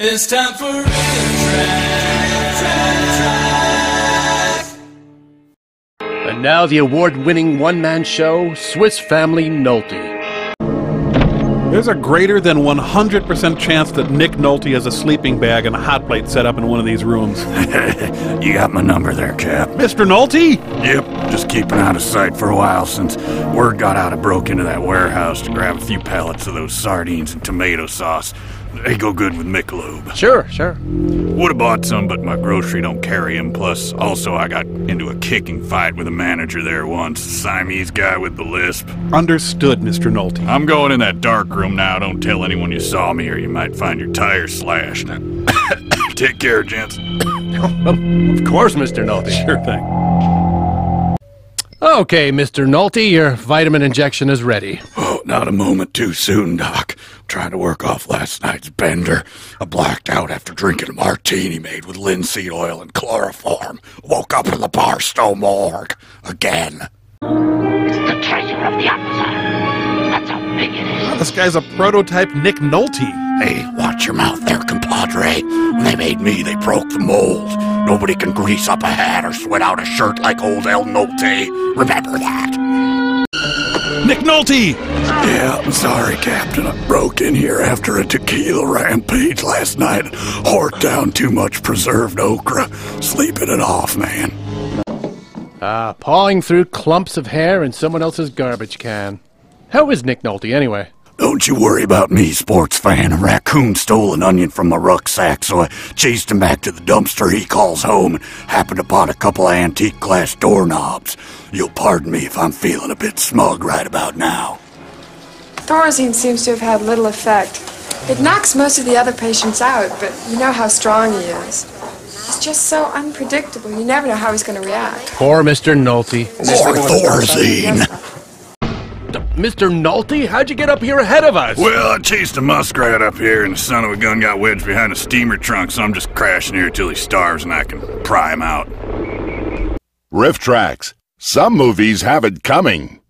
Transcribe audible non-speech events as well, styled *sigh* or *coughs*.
It's time for Real Track. And now the award-winning one-man show, Swiss Family Nolte. There's a greater than 100% chance that Nick Nolte has a sleeping bag and a hot plate set up in one of these rooms. *laughs* you got my number there, Cap. Mr. Nolte? Yep, just keeping out of sight for a while since word got out I broke into that warehouse to grab a few pallets of those sardines and tomato sauce. They go good with Michelob. Sure, sure. Would have bought some, but my grocery don't carry 'em. Plus, also, I got into a kicking fight with a manager there once. Siamese guy with the lisp. Understood, Mr. Nolte. I'm going in that dark room now. Don't tell anyone you saw me, or you might find your tires slashed. *coughs* Take care, gents. *coughs* of course, Mr. Nolte. Sure thing. Okay, Mr. Nolte, your vitamin injection is ready. Oh, not a moment too soon, Doc. I'm trying to work off last night's bender. I blacked out after drinking a martini made with linseed oil and chloroform. Woke up in the Barstow morgue. Again. It's the treasure of the Amazon. That's how big it is. This guy's a prototype Nick Nolte. Hey, watch your mouth there, compadre. When they made me, they broke the mold. Nobody can grease up a hat or sweat out a shirt like old El Nolte. Remember that. Nick Nolte! Yeah, I'm sorry, Captain. I broke in here after a tequila rampage last night. Horked down too much preserved okra. Sleeping it off, man. Ah, pawing through clumps of hair in someone else's garbage can. How is Nick Nolte, anyway? Don't you worry about me, sports fan. A raccoon stole an onion from my rucksack, so I chased him back to the dumpster he calls home and happened upon a couple of antique glass doorknobs. You'll pardon me if I'm feeling a bit smug right about now. Thorazine seems to have had little effect. It knocks most of the other patients out, but you know how strong he is. He's just so unpredictable. You never know how he's going to react. Poor Mr. Nolte. More Thorazine! Mr. Nulty, how'd you get up here ahead of us? Well, I chased a muskrat up here, and the son of a gun got wedged behind a steamer trunk, so I'm just crashing here till he starves and I can pry him out. RiffTrax. Some movies have it coming.